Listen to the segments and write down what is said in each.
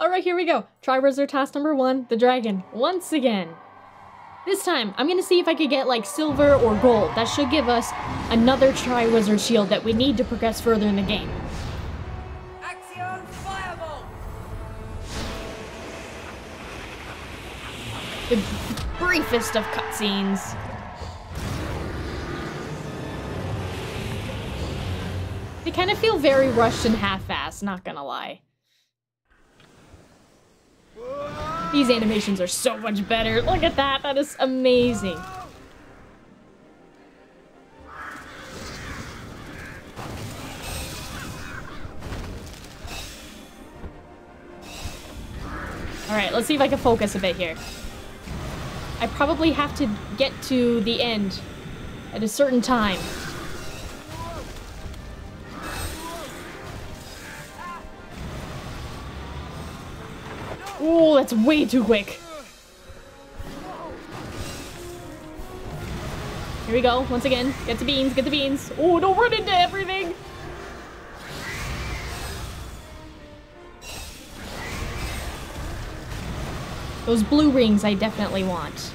Alright, here we go. Try Triwizard task number one, the dragon, once again. This time, I'm gonna see if I could get like silver or gold. That should give us another Triwizard shield that we need to progress further in the game. Accio Firebolt! The briefest of cutscenes. They kind of feel very rushed and half-assed, not gonna lie. These animations are so much better. Look at that, that is amazing. Alright, let's see if I can focus a bit here. I probably have to get to the end at a certain time. Oh, that's way too quick. Here we go, once again. Get the beans, get the beans. Oh, don't run into everything. Those blue rings I definitely want.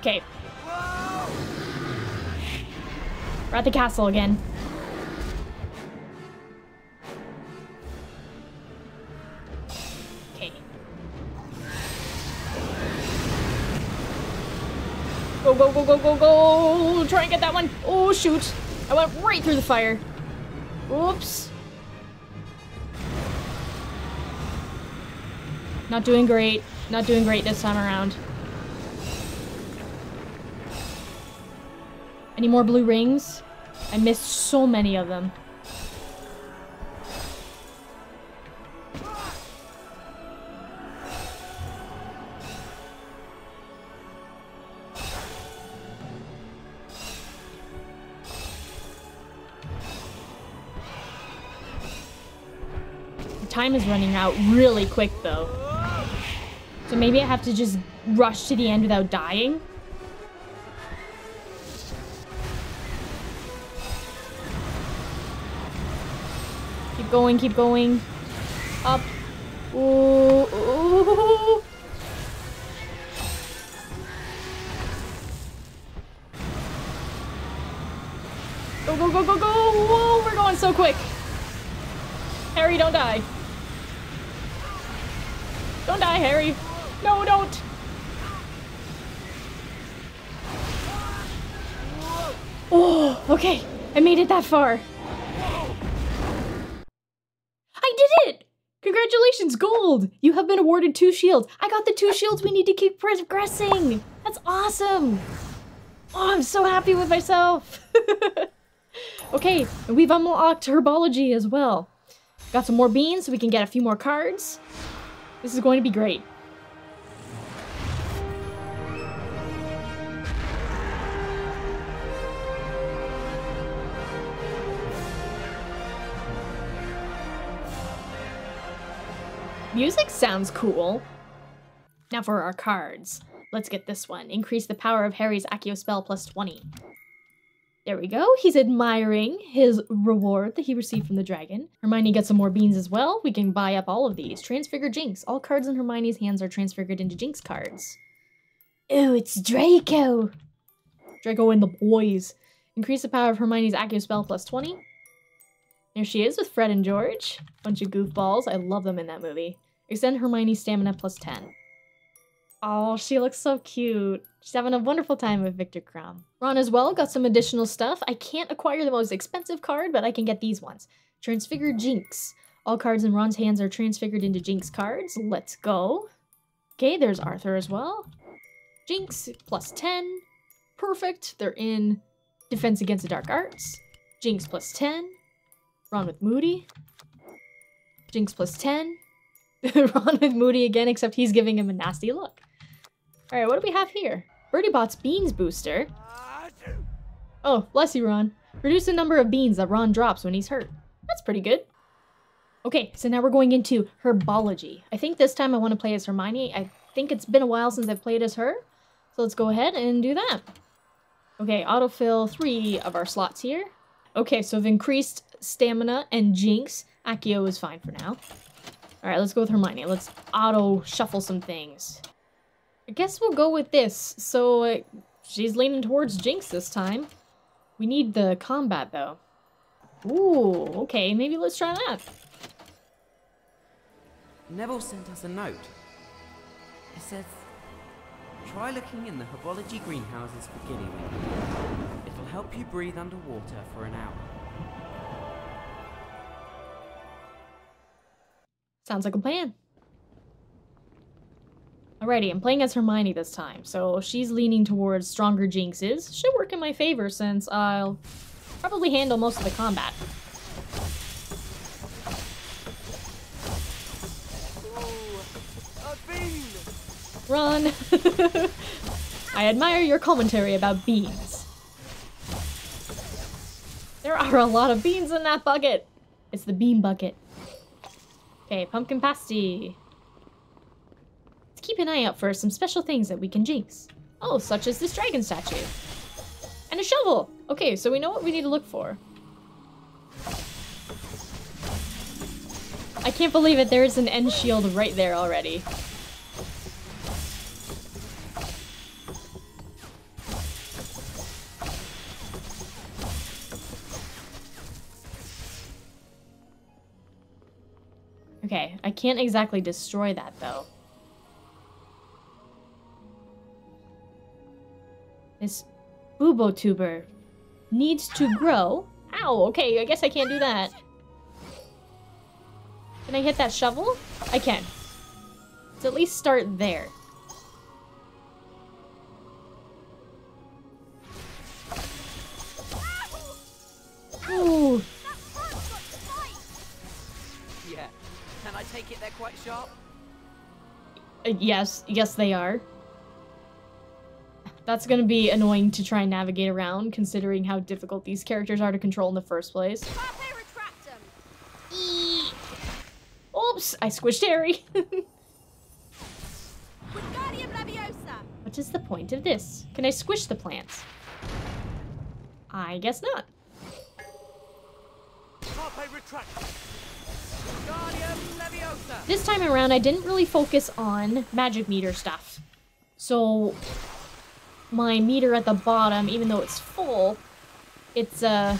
Okay. We're at the castle again. Go, go, go! Try and get that one! Oh, shoot! I went right through the fire. Oops. Not doing great. Not doing great this time around. Any more blue rings? I missed so many of them. Time is running out really quick though. So maybe I have to just rush to the end without dying? Keep going, keep going. Up. Ooh, ooh. Go, go, go, go, go! Whoa, we're going so quick. Harry, don't die. Don't die, Harry. No, don't. Oh, okay. I made it that far. I did it! Congratulations, gold! You have been awarded two shields. I got the two shields we need to keep progressing. That's awesome. Oh, I'm so happy with myself. okay, and we've unlocked herbology as well. Got some more beans so we can get a few more cards. This is going to be great. Music sounds cool. Now for our cards. Let's get this one. Increase the power of Harry's Accio spell plus 20. There we go. He's admiring his reward that he received from the dragon. Hermione gets some more beans as well. We can buy up all of these. Transfigure Jinx. All cards in Hermione's hands are transfigured into Jinx cards. Ooh, it's Draco. Draco and the boys. Increase the power of Hermione's Accio spell plus 20. There she is with Fred and George. Bunch of goofballs. I love them in that movie. Extend Hermione's stamina plus 10. Oh, she looks so cute. She's having a wonderful time with Viktor Krum. Ron as well got some additional stuff. I can't acquire the most expensive card, but I can get these ones. Transfigured Jinx. All cards in Ron's hands are transfigured into Jinx cards. Let's go. Okay, there's Arthur as well. Jinx plus 10. Perfect. They're in Defense Against the Dark Arts. Jinx plus 10. Ron with Moody. Jinx plus 10. Ron with Moody again, except he's giving him a nasty look. Alright, what do we have here? Bertie Bott's Beans Booster. Oh, bless you, Ron. Reduce the number of beans that Ron drops when he's hurt. That's pretty good. Okay, so now we're going into Herbology. I think this time I want to play as Hermione. I think it's been a while since I've played as her. So let's go ahead and do that. Okay, autofill three of our slots here. Okay, so I've increased stamina and Jinx. Accio is fine for now. Alright, let's go with Hermione. Let's auto shuffle some things. I guess we'll go with this. So, uh, she's leaning towards Jinx this time. We need the combat, though. Ooh, okay, maybe let's try that. Neville sent us a note. It says, try looking in the herbology greenhouses for gillyweed. It'll help you breathe underwater for an hour. Sounds like a plan. Alrighty, I'm playing as Hermione this time, so she's leaning towards stronger jinxes. Should work in my favor since I'll probably handle most of the combat. Run! I admire your commentary about beans. There are a lot of beans in that bucket. It's the bean bucket. Okay, pumpkin pasty. Keep an eye out for some special things that we can jinx. Oh, such as this dragon statue. And a shovel! Okay, so we know what we need to look for. I can't believe it, there is an end shield right there already. Okay, I can't exactly destroy that though. This Bubotuber needs to grow. Ow, okay, I guess I can't do that. Can I hit that shovel? I can. Let's at least start there. Ooh, Yeah. Can I take it they're quite sharp? Uh, yes, yes they are. That's gonna be annoying to try and navigate around, considering how difficult these characters are to control in the first place. Carpe. Oops, I squished Harry. What is the point of this? Can I squish the plants? I guess not. Carpe retract! Guardium Leviosa! This time around, I didn't really focus on magic meter stuff. So, my meter at the bottom, even though it's full, it's, uh,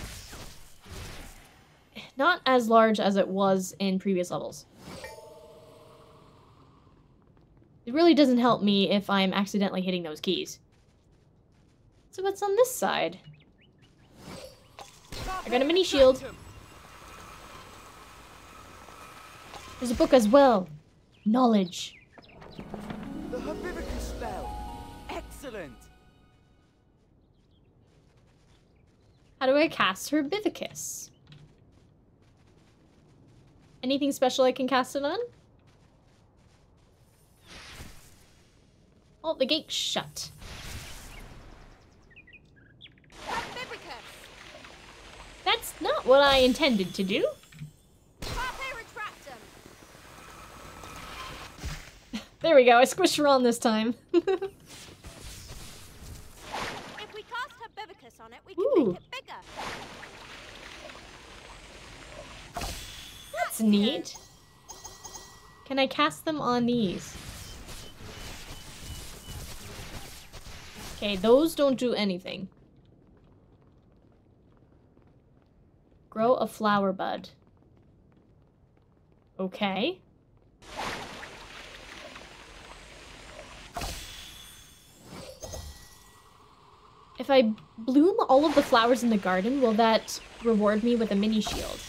not as large as it was in previous levels. It really doesn't help me if I'm accidentally hitting those keys. So what's on this side? I got a mini shield. There's a book as well. Knowledge. How do I cast Herbivicus? Anything special I can cast it on? Oh, the gate's shut. Herbivicus. That's not what I intended to do. There we go, I squished her on this time. On it, we can Ooh. make it bigger. That's neat. Can I cast them on these? Okay, those don't do anything. Grow a flower bud. Okay. If I bloom all of the flowers in the garden, will that reward me with a mini shield?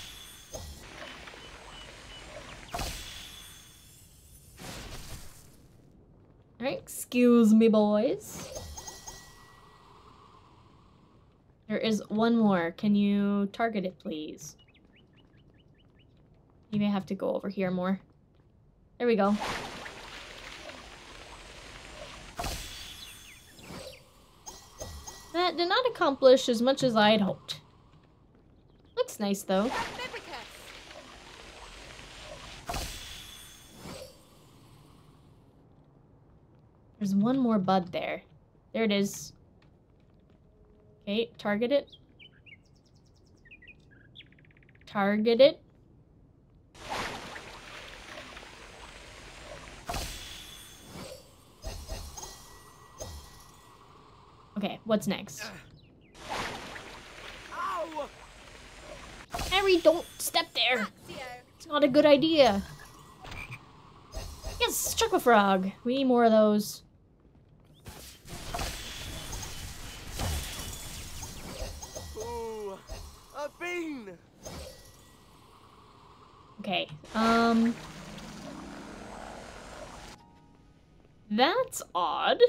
Alright, excuse me, boys. There is one more. Can you target it, please? You may have to go over here more. There we go. Did not accomplish as much as I had hoped. Looks nice, though. There's one more bud there. There it is. Okay, target it. Target it. Okay, what's next? Ow! Harry, don't step there. It's not a good idea. Yes, Choco Frog. We need more of those. Ooh, a bean! Okay, um... That's odd.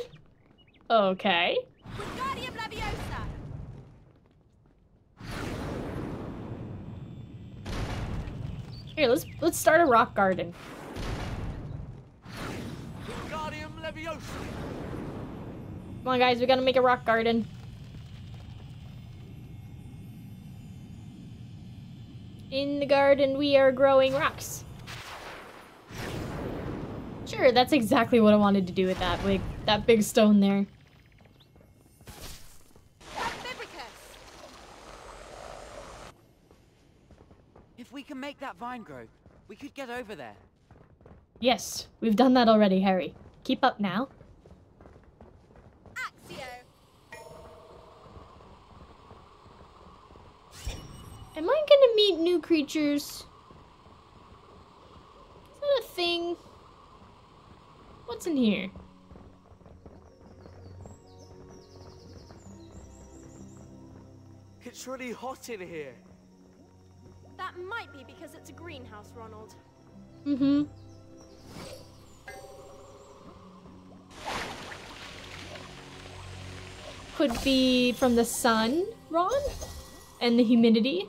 Okay. Wingardium Leviosa. Here, let's let's start a rock garden. Come on, guys, we gotta make a rock garden. In the garden, we are growing rocks. Sure, that's exactly what I wanted to do with that big, that big stone there. Bibicus. If we can make that vine grow, we could get over there. Yes, we've done that already, Harry. Keep up now. Accio. Am I gonna meet new creatures? Is that a thing? What's in here? It's really hot in here. That might be because it's a greenhouse, Ronald. Mm-hmm. Could be from the sun, Ron? And the humidity.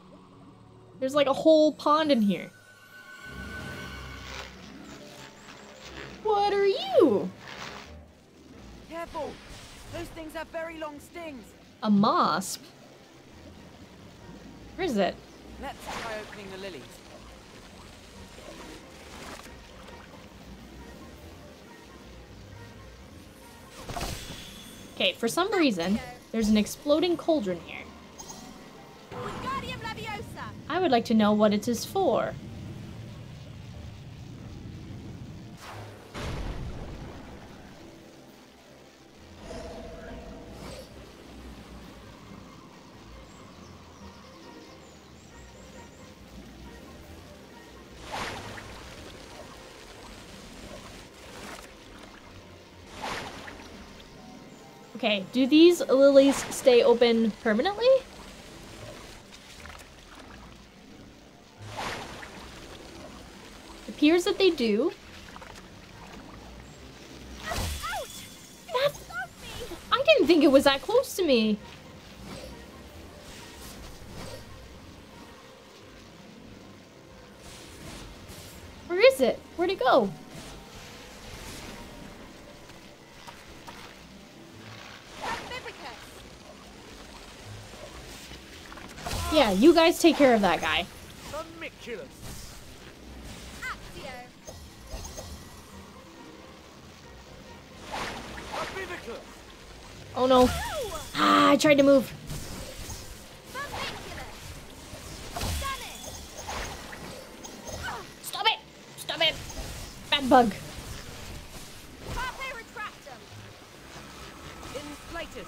There's like a whole pond in here. What are you? Careful! Those things have very long stings. A mosp? Where is it? Let's try opening the lilies. Okay, for some reason, there's an exploding cauldron here. I would like to know what it is for. Okay, do these lilies stay open permanently? Appears that they do. Ouch! That, I didn't think it was that close to me. Where is it? Where'd it go? Yeah, you guys take care of that guy. Oh no. Ah, I tried to move. Stop it! Stop it! Bad bug. Carpe retractum. Inflatus!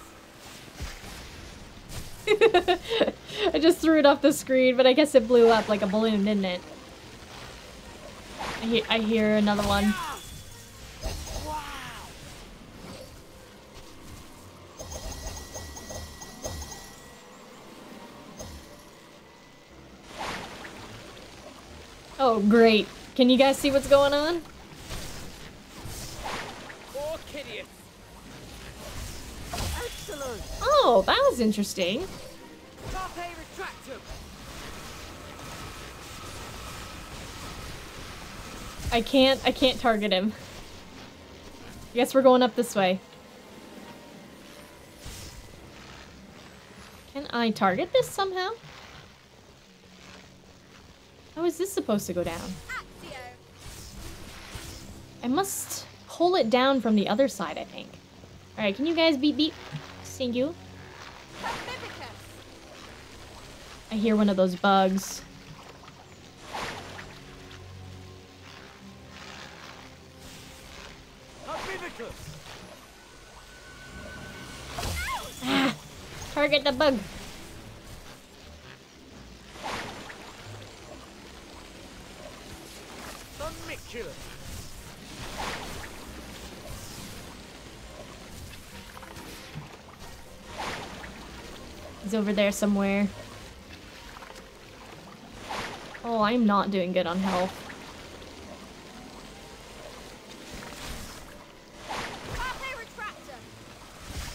I just threw it off the screen, but I guess it blew up like a balloon, didn't it? I hear, I hear another one. Wow! Oh, great. Can you guys see what's going on? Oh, that was interesting. I can't, I can't target him. I guess we're going up this way. Can I target this somehow? How is this supposed to go down? I must pull it down from the other side, I think. Alright, can you guys beep beep? Thank you. I hear one of those bugs. Target the bug. He's over there somewhere. Oh, I'm not doing good on health. Carpe retractor.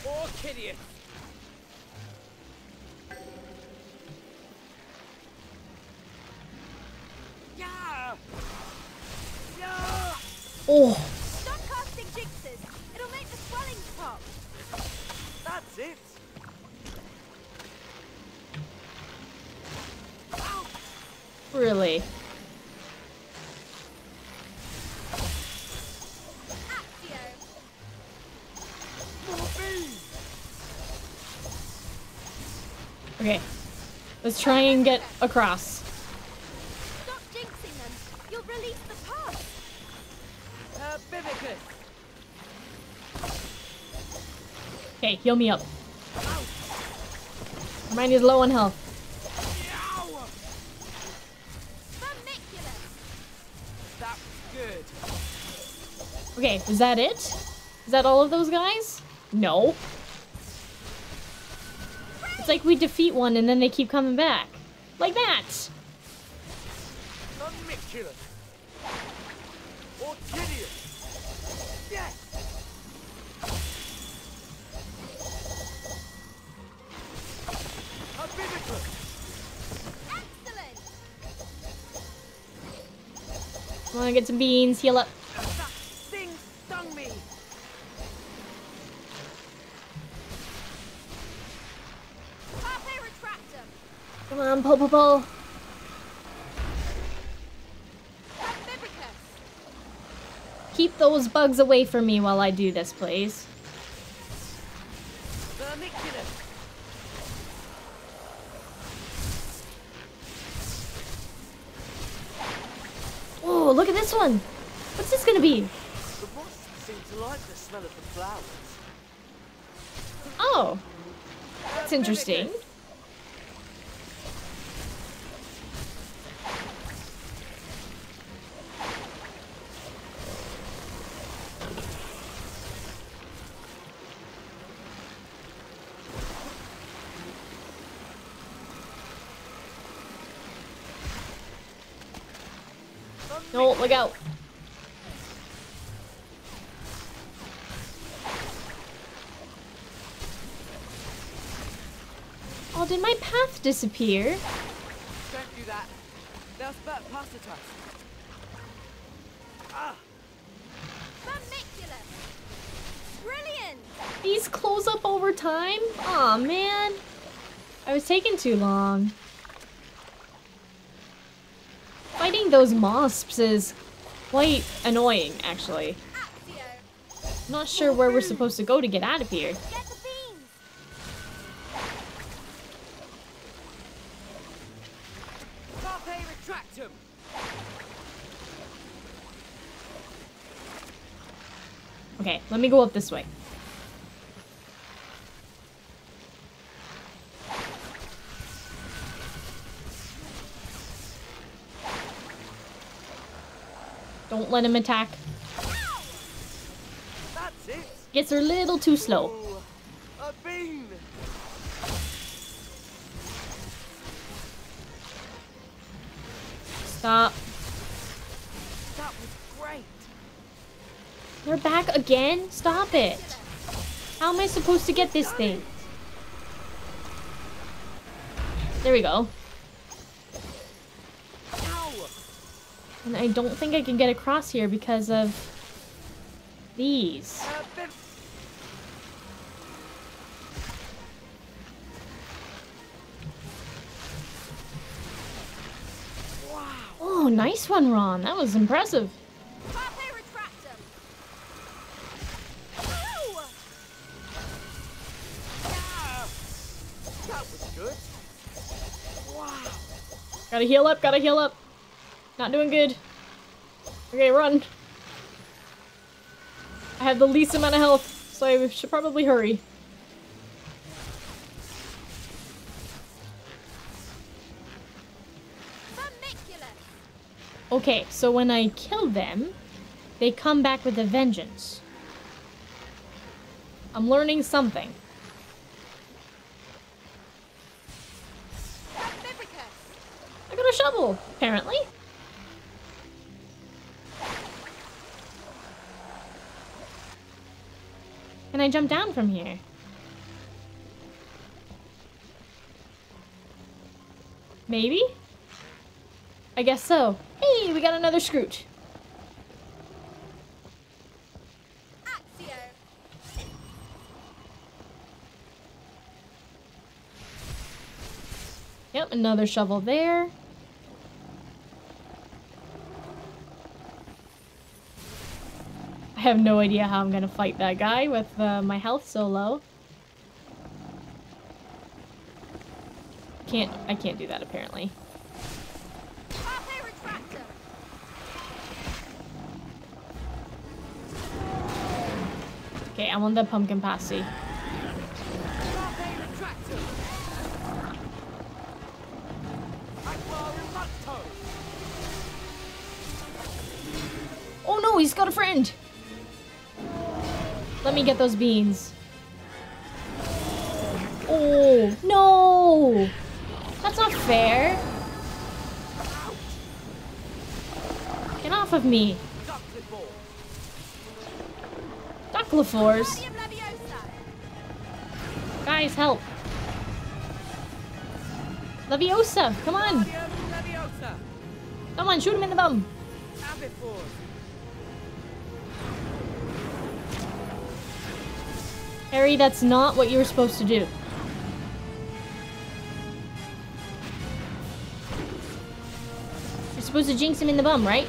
Orchideus. Yeah. Oh, Stop casting jinxes. It'll make the swelling pop. That's it. really? Accio. More bees. Okay. Let's try and get across. Stop jinxing them. You'll release the pus. Herbivicus. Okay, heal me up. Mine is low on health. Okay, is that it? Is that all of those guys? No. It's like we defeat one and then they keep coming back. Like that. Come on, get some beans, heal up. Come on, pull, pull, pull. Keep those bugs away from me while I do this, please. Vermiculus. Oh, look at this one. What's this gonna be? The wasps seem to like the smell of the flowers. Oh, that's interesting. No, look out. My path disappear? Don't do that. They'll spurt past at us. Ah, Vermiculus. Brilliant. These close up over time? Aw, man. I was taking too long. Fighting those mosps is quite annoying, actually. Not sure where we're supposed to go to get out of here. Okay, let me go up this way. Don't let him attack. That's it. Gets a little too slow. Ooh, a bean. Stop. They're back again? Stop it. How am I supposed to get this thing? There we go. And I don't think I can get across here because of these. Wow. Oh, nice one, Ron. That was impressive. Gotta heal up, gotta heal up. Not doing good. Okay, run. I have the least amount of health, so I should probably hurry. Okay, so when I kill them, they come back with a vengeance. I'm learning something. Shovel, apparently. Can I jump down from here? Maybe? I guess so. Hey, we got another Skrewt. Yep, another shovel there. Have no idea how I'm gonna fight that guy with uh, my health so low. Can't, I can't do that apparently. Okay, I want the pumpkin relucto. Oh no, he's got a friend! Me get those beans. Oh, no! That's not fair. Get off of me. Ducklifors. Guys, help. Leviosa, come on. Come on, shoot him in the bum. Harry, that's not what you were supposed to do. You're supposed to jinx him in the bum, right?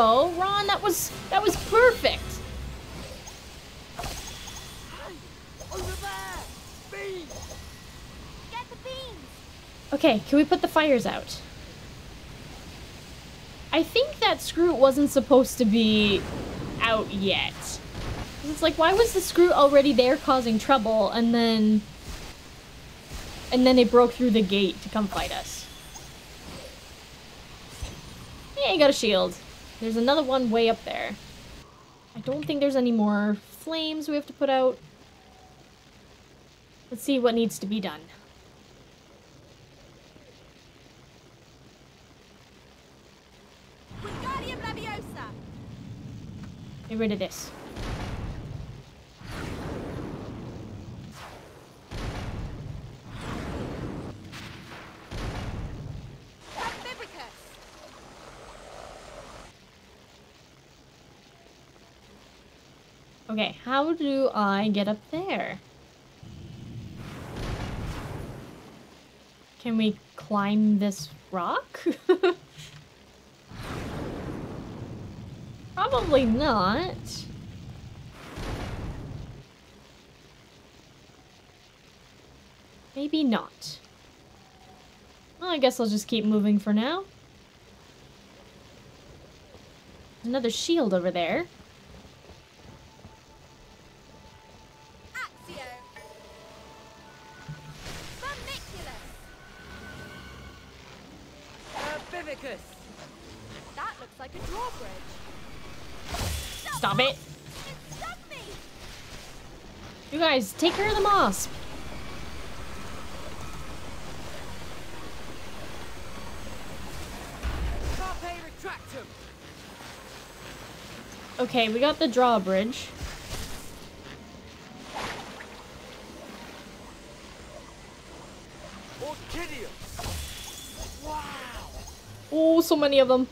Go. Ron, that was that was perfect. Okay, can we put the fires out? I think that Skrewt wasn't supposed to be out yet. It's like, why was the Skrewt already there causing trouble and then... And then it broke through the gate to come fight us? Yeah, you got a shield. There's another one way up there. I don't think there's any more flames we have to put out. Let's see what needs to be done. Get rid of this. Okay, how do I get up there? Can we climb this rock? Probably not. Maybe not. Well, I guess I'll just keep moving for now. Another shield over there. Stop it! It stuck me! You guys, take care of the moss. Okay, we got the drawbridge. Orchidium. Wow. Oh, so many of them.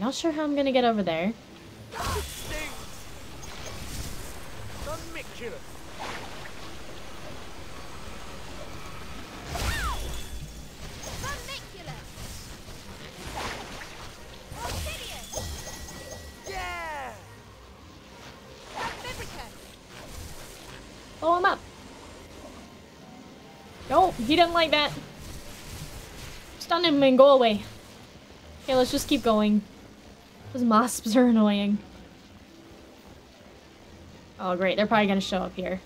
Not sure how I'm gonna get over there. Oh, Blow him up. No, he didn't like that. Stun him and go away. Okay, let's just keep going. Those mosps are annoying. Oh great, they're probably gonna show up here.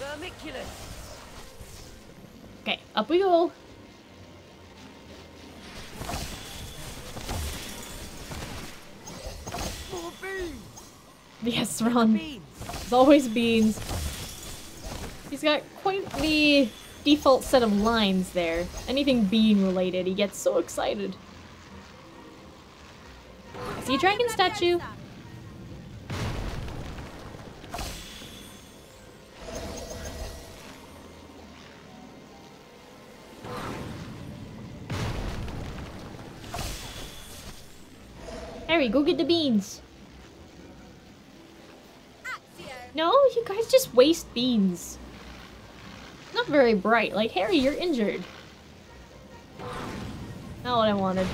Vermiculus! Okay, up we go. Yes, run. Beans! There's always beans. He's got quite the default set of lines there. Anything bean related, he gets so excited. See dragon statue? Harry, go get the beans. No, you guys just waste beans. Very bright. Like, Harry, you're injured. Not what I wanted.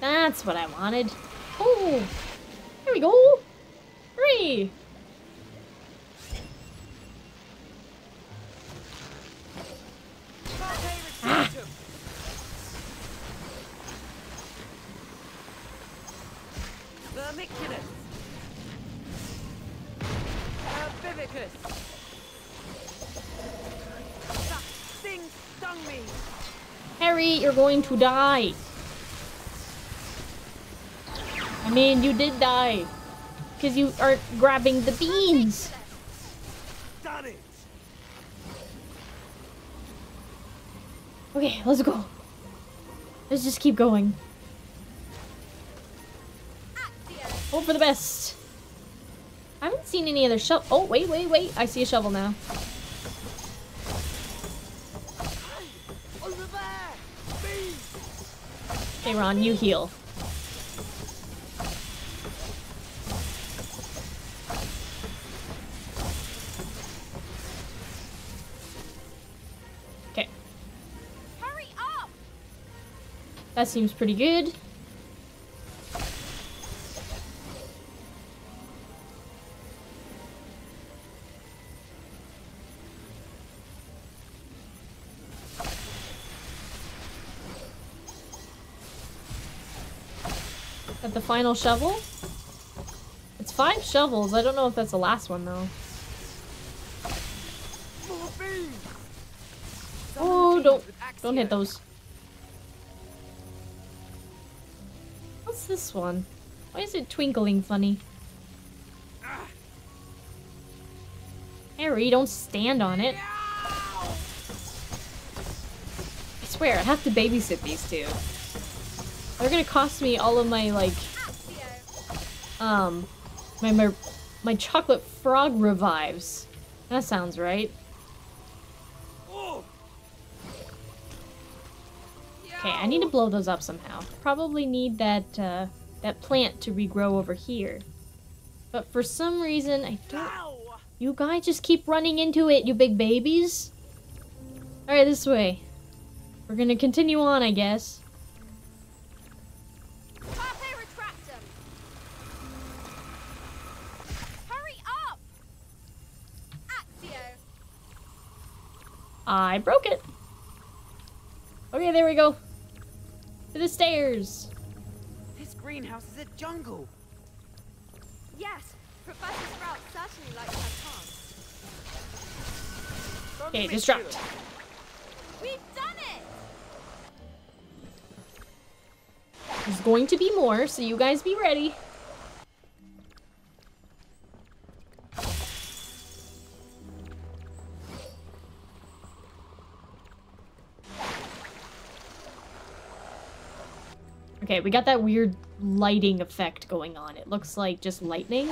That's what I wanted. Oh, here we go. Three. You're going to die. I mean, you did die. Because you aren't grabbing the beans. Okay, let's go. Let's just keep going. Hope for the best. I haven't seen any other shovel. Oh, wait, wait, wait. I see a shovel now. Okay, Ron, you heal. Okay, Hurry up! that seems pretty good. At the final shovel? It's five shovels. I don't know if that's the last one though. Oh, don't don't hit those. What's this one? Why is it twinkling funny? Harry, don't stand on it. I swear, I have to babysit these two. They're gonna cost me all of my like um my my, my chocolate frog revives. That sounds right. Okay, I need to blow those up somehow. Probably need that uh, that plant to regrow over here. But for some reason, I don't. You guys just keep running into it, you big babies. All right, this way. We're gonna continue on, I guess. I broke it. Okay, there we go. To the stairs. This greenhouse is a jungle. Yes, Professor Sprout certainly likes her pond. Okay, disrupt. We've done it! There's going to be more, so you guys be ready. Okay, we got that weird lighting effect going on. It looks like just lightning.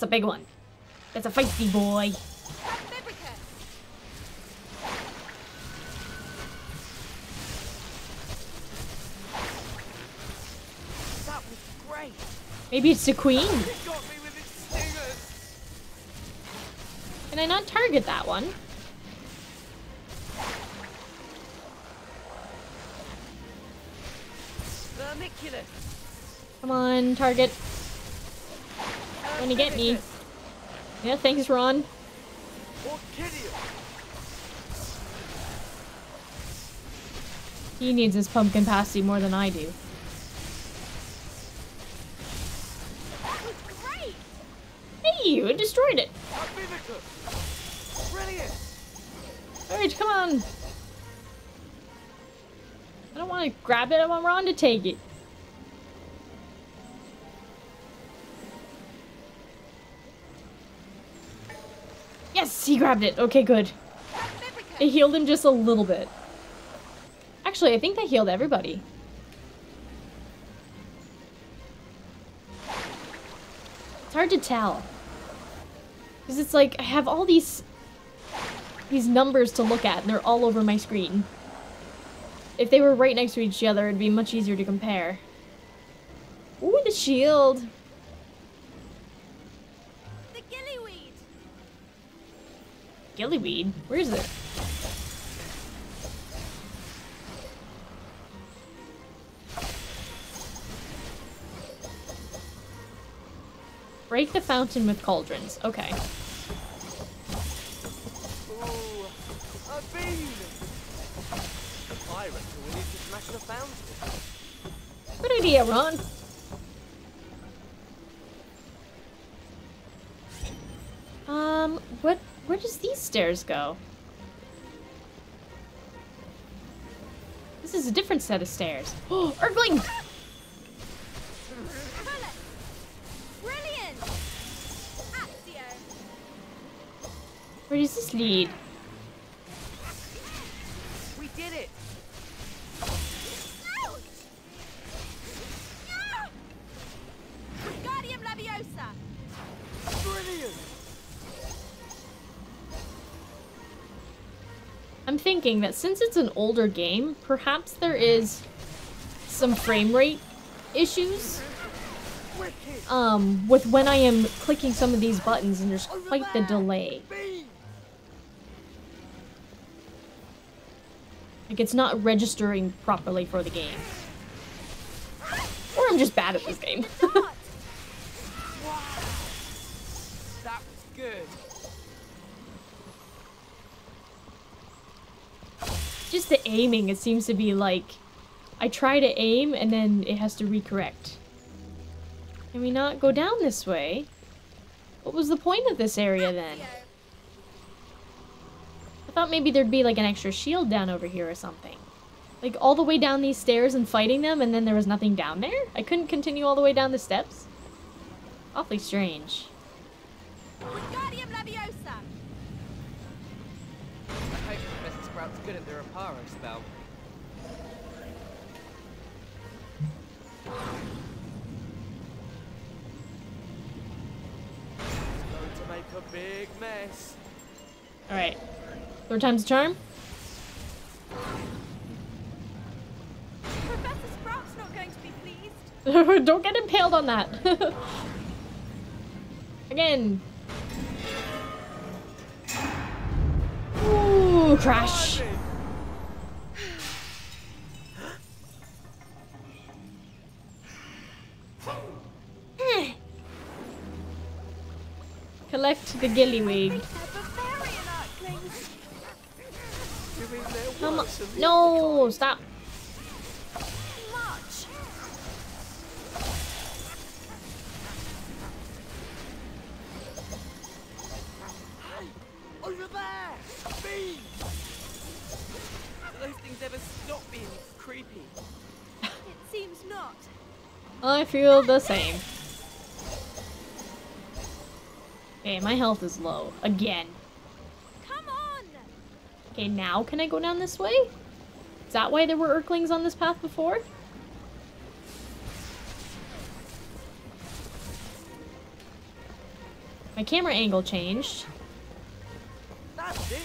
That's a big one. That's a feisty boy. That was great. Maybe it's the queen. Can I not target that one? Come on, target. Gonna get me. Yeah, thanks, Ron. He needs his pumpkin pasty more than I do. That was great! Hey, you destroyed it. Brilliant. Alright, come on. I don't want to grab it, I want Ron to take it. He grabbed it. Okay, good. It healed him just a little bit. Actually, I think that healed everybody. It's hard to tell. Because it's like, I have all these... These numbers to look at, and they're all over my screen. If they were right next to each other, it'd be much easier to compare. Ooh, the shield! Gillyweed? Where is it? Break the fountain with cauldrons. Okay. Ooh, a bean. I reckon we need to smash the fountain. Good idea, Ron. Stairs go? This is a different set of stairs. Oh, Erkling! Where does this lead? Thinking that since it's an older game, perhaps there is some frame rate issues um, with when I am clicking some of these buttons and there's quite the delay. Like it's not registering properly for the game. Or I'm just bad at this game. Wow. That was good. Just the aiming, it seems to be like I try to aim and then it has to recorrect. Can we not go down this way? What was the point of this area then? I thought maybe there'd be like an extra shield down over here or something. Like all the way down these stairs and fighting them and then there was nothing down there? I couldn't continue all the way down the steps? Awfully strange. Good at the Reparo spell. It's going to make a big mess. Alright. Third time's a charm? Professor Sprout's not going to be pleased. Don't get impaled on that. Again. Ooh, crash. Collect the gillyweed. Erklings. You I feel the same. Okay, my health is low. Again. Come on! Okay, now can I go down this way? Is that why there were Erklings on this path before? My camera angle changed. That's it!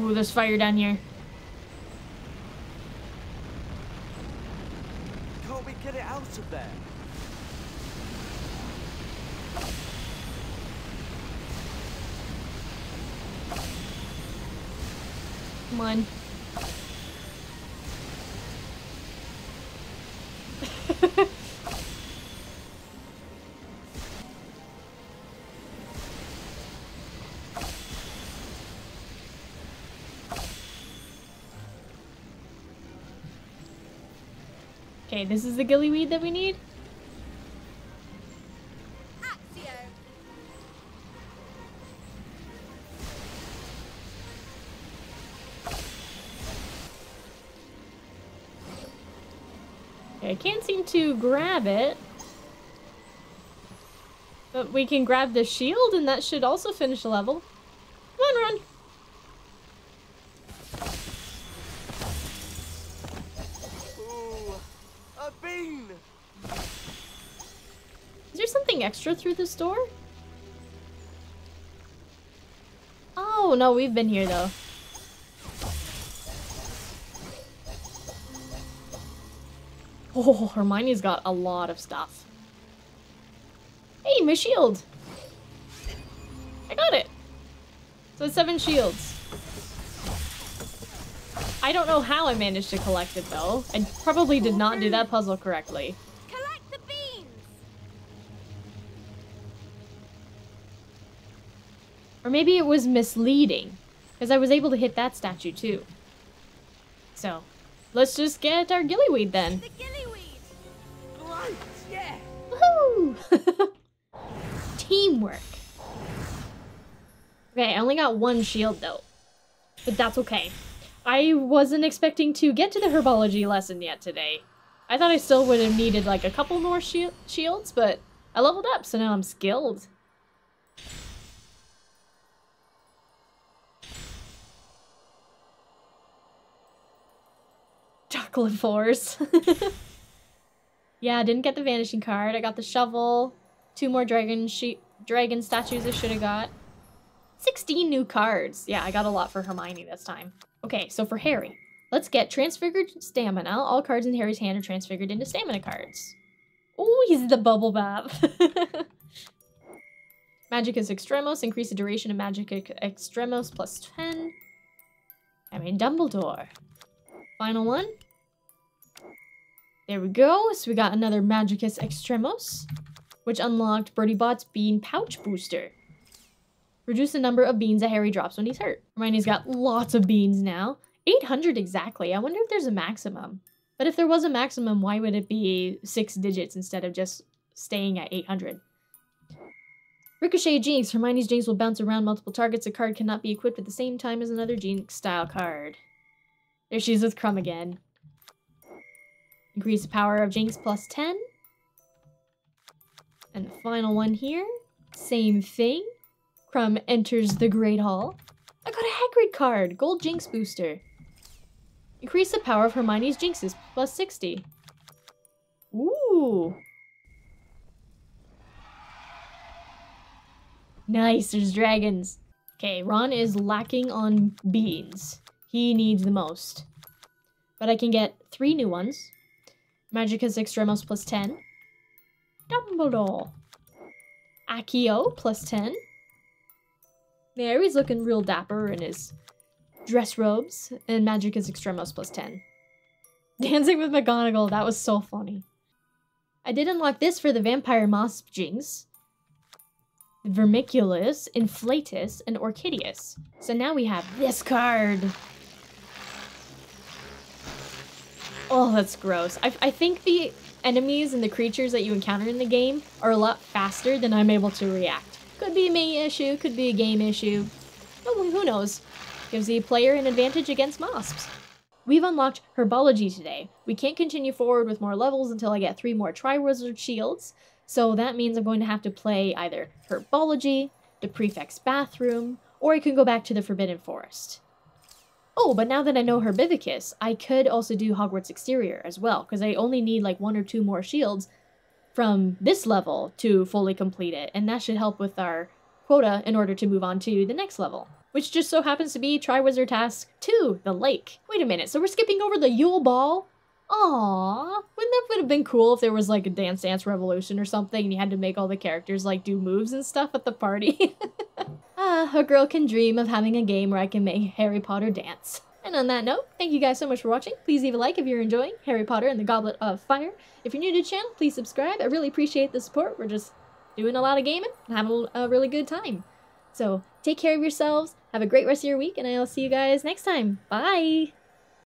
Ooh, there's fire down here. Can't we get it out of there? Come on. okay, this is the gillyweed that we need? Okay, I can't seem to grab it. But we can grab the shield and that should also finish the level. Through this door? Oh, no, we've been here though. Oh, Hermione's got a lot of stuff. Hey, my shield! I got it! So it's seven shields. I don't know how I managed to collect it though. I probably did not do that puzzle correctly. Or maybe it was misleading. Because I was able to hit that statue too. So, let's just get our gillyweed then. The gillyweed! Right, yeah! Woohoo! Teamwork. Okay, I only got one shield though. But that's okay. I wasn't expecting to get to the herbology lesson yet today. I thought I still would have needed like a couple more shi shields, but I leveled up, so now I'm skilled. Chocolate Force. yeah, I didn't get the vanishing card. I got the shovel. Two more dragon sheep dragon statues I should have got. 16 new cards. Yeah, I got a lot for Hermione this time. Okay, so for Harry, let's get transfigured stamina. All cards in Harry's hand are transfigured into stamina cards. Oh, he's the bubble bath. Magicus Extremos, increase the duration of Magicus Extremos plus 10. I mean, Dumbledore. Final one. There we go. So we got another Magicus Extremos, which unlocked Bertie Bott's Bean Pouch Booster. Reduce the number of beans that Harry drops when he's hurt. Hermione's got lots of beans now. 800 exactly. I wonder if there's a maximum. But if there was a maximum, why would it be six digits instead of just staying at 800? Ricochet Jinx. Hermione's Jinx will bounce around multiple targets. A card cannot be equipped at the same time as another Jinx style card. There she is with Krum again. Increase the power of Jinx plus 10. And the final one here. Same thing. Krum enters the Great Hall. I got a Hagrid card. Gold Jinx booster. Increase the power of Hermione's Jinxes plus 60. Ooh. Nice, there's dragons. Okay, Ron is lacking on beans. He needs the most. But I can get three new ones. Magicus Extremos plus 10. Dumbledore. Accio plus 10. There, he's looking real dapper in his dress robes. And Magicus Extremos plus 10. Dancing with McGonagall, that was so funny. I did unlock this for the Vampyr Mosp Jinx. Vermiculus, Inflatus, and Orchideus. So now we have this card. Oh, that's gross. I, I think the enemies and the creatures that you encounter in the game are a lot faster than I'm able to react. Could be a me issue, could be a game issue. Who knows? Gives the player an advantage against mosps. We've unlocked Herbology today. We can't continue forward with more levels until I get three more Triwizard Shields, so that means I'm going to have to play either Herbology, the Prefect's Bathroom, or I can go back to the Forbidden Forest. Oh, but now that I know Herbivicus, I could also do Hogwarts Exterior as well, because I only need like one or two more shields from this level to fully complete it, and that should help with our quota in order to move on to the next level which just so happens to be Triwizard Task 2, the lake. Wait a minute, so we're skipping over the Yule Ball? Aww, wouldn't that would have been cool if there was like a Dance Dance Revolution or something and you had to make all the characters like do moves and stuff at the party? ah, a girl can dream of having a game where I can make Harry Potter dance. And on that note, thank you guys so much for watching. Please leave a like if you're enjoying Harry Potter and the Goblet of Fire. If you're new to the channel, please subscribe. I really appreciate the support. We're just doing a lot of gaming and having a really good time. So take care of yourselves, have a great rest of your week, and I'll see you guys next time. Bye!